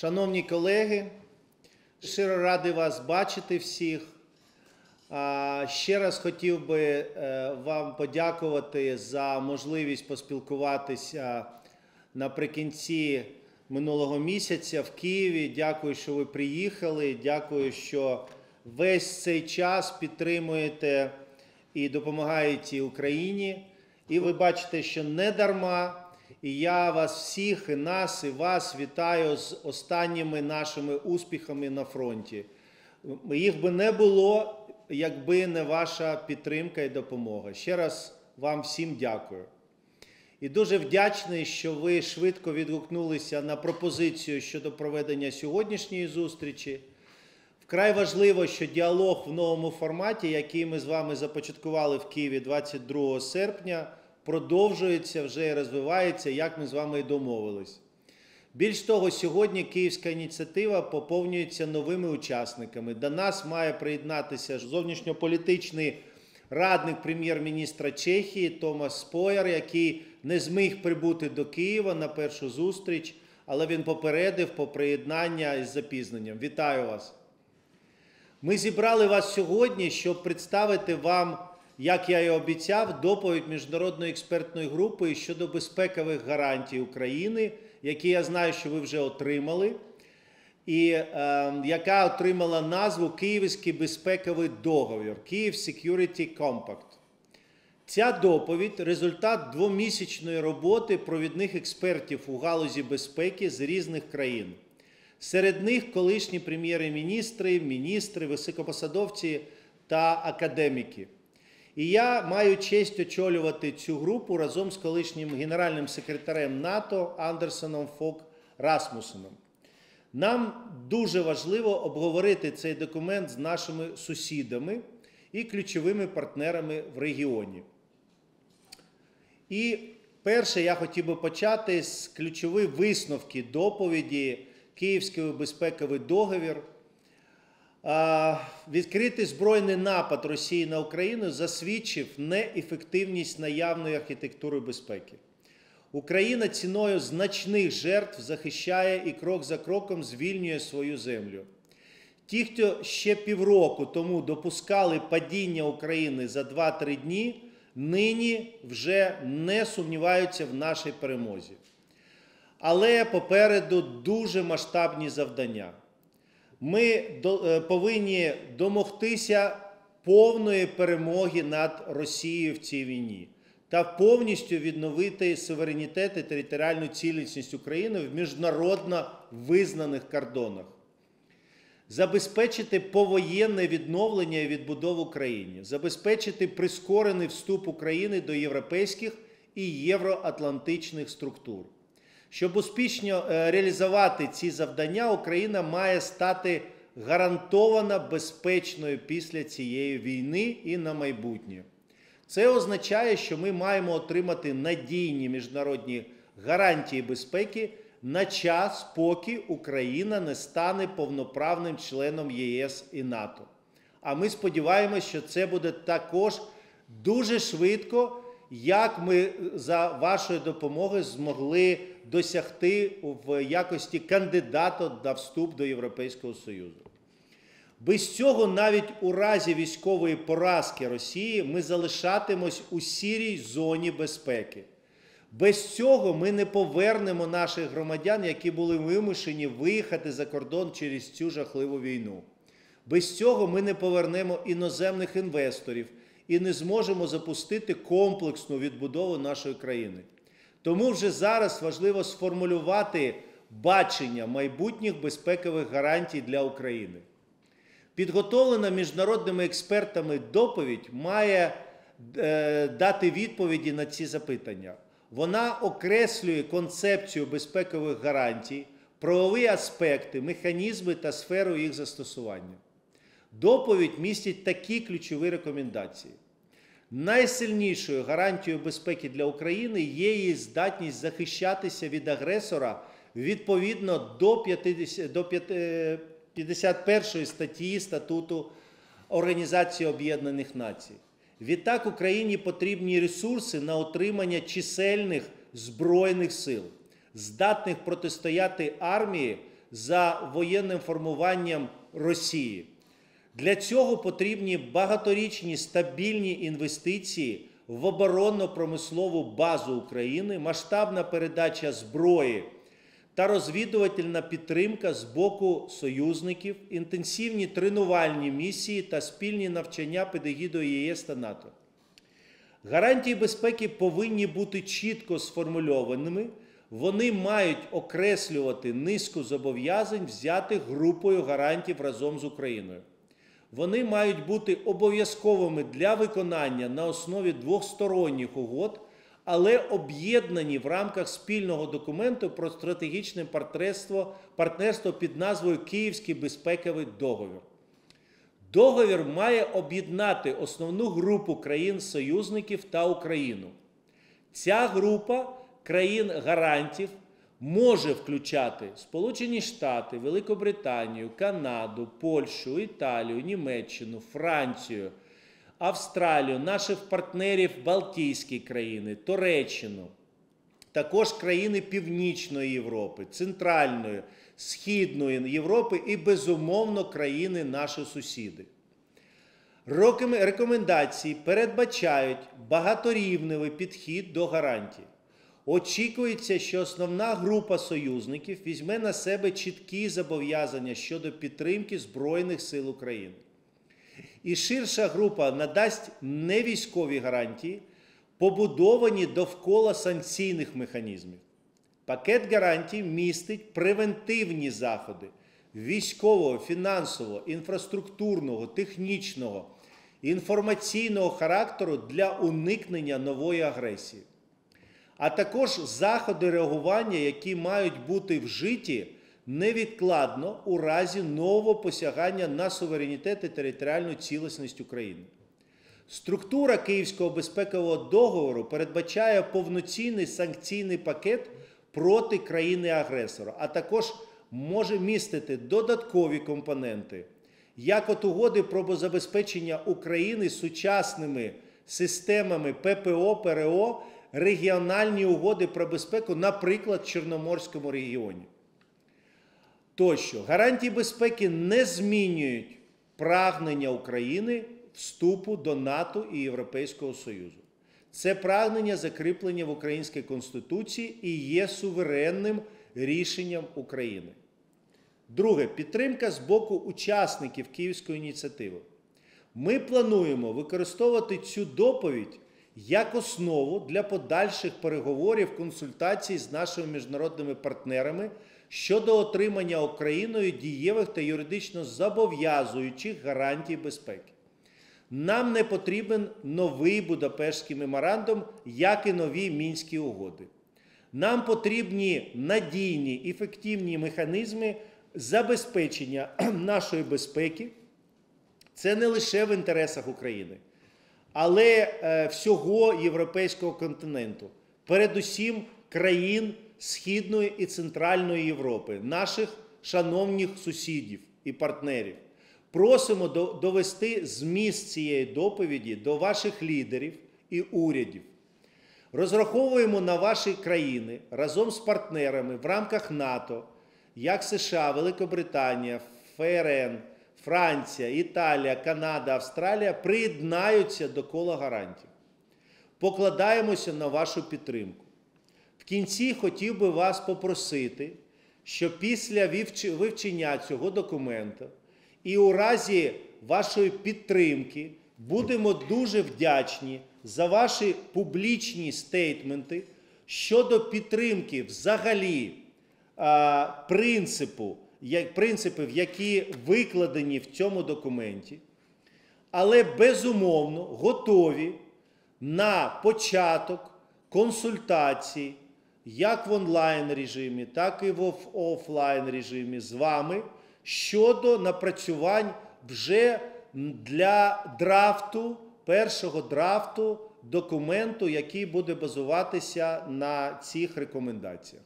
Шановні колеги, щиро радий вас бачити всіх. Ще раз хотів би е, вам подякувати за можливість поспілкуватися наприкінці минулого місяця в Києві. Дякую, що ви приїхали. Дякую, що весь цей час підтримуєте і допомагаєте Україні. І ви бачите, що не дарма. І я вас всіх, і нас, і вас вітаю з останніми нашими успіхами на фронті. Їх би не було, якби не ваша підтримка і допомога. Ще раз вам всім дякую. І дуже вдячний, що ви швидко відгукнулися на пропозицію щодо проведення сьогоднішньої зустрічі. Вкрай важливо, що діалог в новому форматі, який ми з вами започаткували в Києві 22 серпня, продовжується вже і розвивається, як ми з вами і домовились. Більш того, сьогодні київська ініціатива поповнюється новими учасниками. До нас має приєднатися зовнішньополітичний радник прем'єр-міністра Чехії Томас Спояр, який не зміг прибути до Києва на першу зустріч, але він попередив по приєднання із запізненням. Вітаю вас! Ми зібрали вас сьогодні, щоб представити вам, як я і обіцяв, доповідь міжнародної експертної групи щодо безпекових гарантій України, які я знаю, що ви вже отримали, і е, яка отримала назву Київський безпековий договір Київ Security Compact. Ця доповідь результат двомісячної роботи провідних експертів у галузі безпеки з різних країн. Серед них колишні прем'єри-міністри, міністри, високопосадовці та академіки. І я маю честь очолювати цю групу разом з колишнім генеральним секретарем НАТО Андерсоном Фок Расмусеном. Нам дуже важливо обговорити цей документ з нашими сусідами і ключовими партнерами в регіоні. І перше, я хотів би почати з ключових висновки доповіді Київський безпековий договір. Відкритий збройний напад Росії на Україну засвідчив неефективність наявної архітектури безпеки. Україна ціною значних жертв захищає і крок за кроком звільнює свою землю. Ті, хто ще півроку тому допускали падіння України за 2-3 дні, нині вже не сумніваються в нашій перемозі. Але попереду дуже масштабні завдання. Ми е, повинні домогтися повної перемоги над Росією в цій війні та повністю відновити суверенітет і територіальну цілісність України в міжнародно визнаних кордонах забезпечити повоєнне відновлення і відбудову країни, забезпечити прискорений вступ України до європейських і євроатлантичних структур. Щоб успішно е, реалізувати ці завдання, Україна має стати гарантовано безпечною після цієї війни і на майбутнє. Це означає, що ми маємо отримати надійні міжнародні гарантії безпеки на час, поки Україна не стане повноправним членом ЄС і НАТО. А ми сподіваємося, що це буде також дуже швидко, як ми за вашою допомогою змогли досягти в якості кандидата на вступ до Європейського Союзу. Без цього навіть у разі військової поразки Росії ми залишатимось у сірій зоні безпеки. Без цього ми не повернемо наших громадян, які були вимушені виїхати за кордон через цю жахливу війну. Без цього ми не повернемо іноземних інвесторів і не зможемо запустити комплексну відбудову нашої країни. Тому вже зараз важливо сформулювати бачення майбутніх безпекових гарантій для України. Підготовлена міжнародними експертами доповідь має е, дати відповіді на ці запитання. Вона окреслює концепцію безпекових гарантій, правові аспекти, механізми та сферу їх застосування. Доповідь містить такі ключові рекомендації. Найсильнішою гарантією безпеки для України є її здатність захищатися від агресора відповідно до 50, до 51 статті статуту Організації Об'єднаних Націй. Відтак Україні потрібні ресурси на отримання чисельних збройних сил, здатних протистояти армії за воєнним формуванням Росії. Для цього потрібні багаторічні стабільні інвестиції в оборонно-промислову базу України, масштабна передача зброї та розвідувальна підтримка з боку союзників, інтенсивні тренувальні місії та спільні навчання під ЄС та НАТО. Гарантії безпеки повинні бути чітко сформульованими. Вони мають окреслювати низку зобов'язань, взятих групою гарантів разом з Україною. Вони мають бути обов'язковими для виконання на основі двосторонніх угод, але об'єднані в рамках спільного документу про стратегічне партнерство, партнерство під назвою Київський безпековий договір. Договір має об'єднати основну групу країн-союзників та Україну. Ця група країн-гарантів може включати Сполучені Штати, Великобританію, Канаду, Польщу, Італію, Німеччину, Францію, Австралію, наших партнерів Балтійські країни, Туреччину, також країни Північної Європи, Центральної, Східної Європи і, безумовно, країни наші сусіди. Рекомендації передбачають багаторівневий підхід до гарантій. Очікується, що основна група союзників візьме на себе чіткі зобов'язання щодо підтримки Збройних сил України. І ширша група надасть невійськові гарантії, побудовані довкола санкційних механізмів. Пакет гарантій містить превентивні заходи військового, фінансового, інфраструктурного, технічного, інформаційного характеру для уникнення нової агресії, а також заходи реагування, які мають бути вжиті невідкладно у разі нового посягання на суверенітет і територіальну цілісність України. Структура Київського безпекового договору передбачає повноцінний санкційний пакет проти країни-агресора, а також може містити додаткові компоненти, як от угоди про забезпечення України сучасними системами ППО, ПРО, регіональні угоди про безпеку, наприклад, в Чорноморському регіоні. Тощо гарантії безпеки не змінюють прагнення України вступу до НАТО і Європейського Союзу. Це прагнення закріплення в Українській Конституції і є суверенним рішенням України. Друге підтримка з боку учасників Київської ініціативи. Ми плануємо використовувати цю доповідь як основу для подальших переговорів, консультацій з нашими міжнародними партнерами щодо отримання Україною дієвих та юридично зобов'язуючих гарантій безпеки. Нам не потрібен новий Будапештський меморандум, як і нові мінські угоди. Нам потрібні надійні ефективні механізми забезпечення нашої безпеки. Це не лише в інтересах України, але е, всього європейського континенту, передусім країн Східної і Центральної Європи, наших шановних сусідів і партнерів. Просимо до- довести зміст цієї доповіді до ваших лідерів і урядів. Розраховуємо на ваші країни разом з партнерами в рамках НАТО, як США, Великобританія, ФРН, Франція, Італія, Канада, Австралія приєднаються до кола гарантів. Покладаємося на вашу підтримку. В кінці хотів би вас попросити, що після вивчення цього документа і у разі вашої підтримки будемо дуже вдячні за ваші публічні стейтменти щодо підтримки взагалі принципу, принципів, які викладені в цьому документі, але безумовно готові на початок консультацій, як в онлайн режимі, так і в офлайн режимі з вами щодо напрацювань вже для драфту, першого драфту документу, який буде базуватися на цих рекомендаціях.